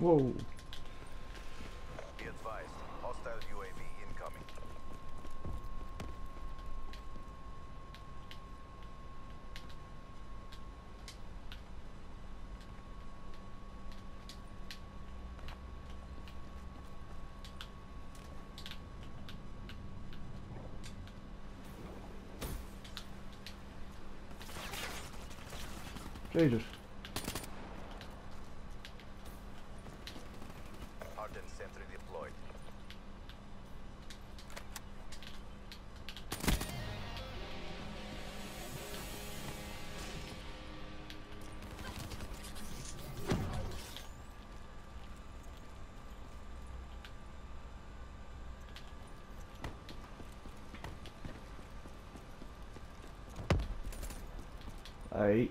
Whoa. Be advised, hostile UAV incoming. Jesus. Aí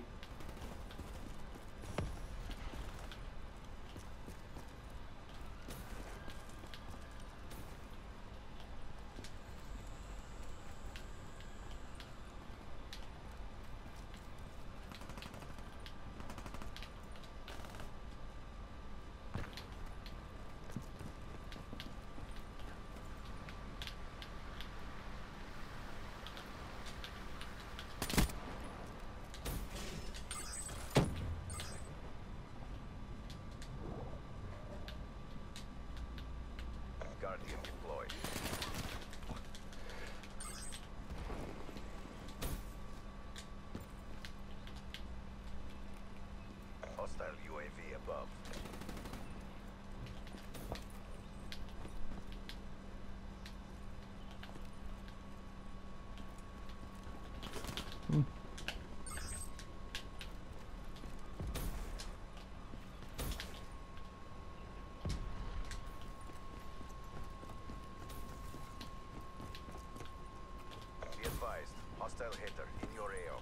Hostile hitter in your AO.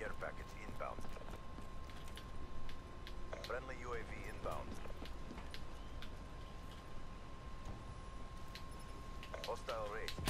Care package inbound. Friendly UAV inbound. Hostile raid.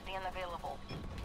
currently unavailable.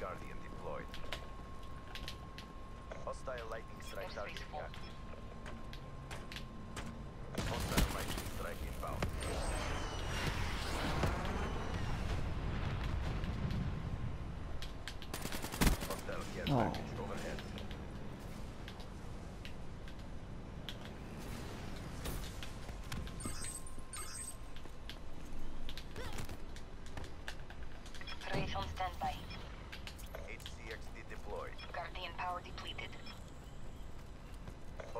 Guardian deployed. Hostile lightning strike target Airspace active. Hostile lightning strike inbound. Hostile care Oh.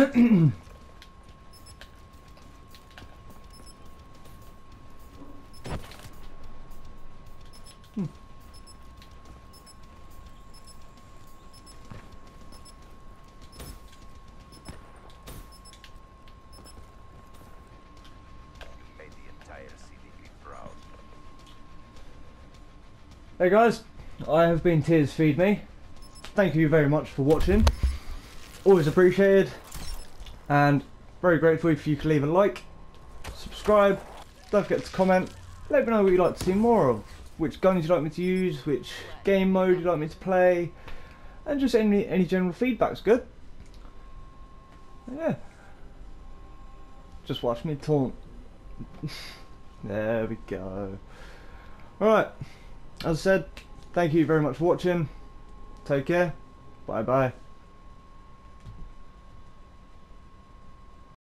Hey guys, I have been Tears Feed Me. Thank you very much for watching. Always appreciated. And very grateful if you could leave a like, subscribe, don't forget to comment, let me know what you'd like to see more of. Which guns you'd like me to use, which game mode you'd like me to play, and just any any general feedback's good. Yeah. Just watch me taunt. there we go. Alright. As I said, thank you very much for watching. Take care. Bye bye.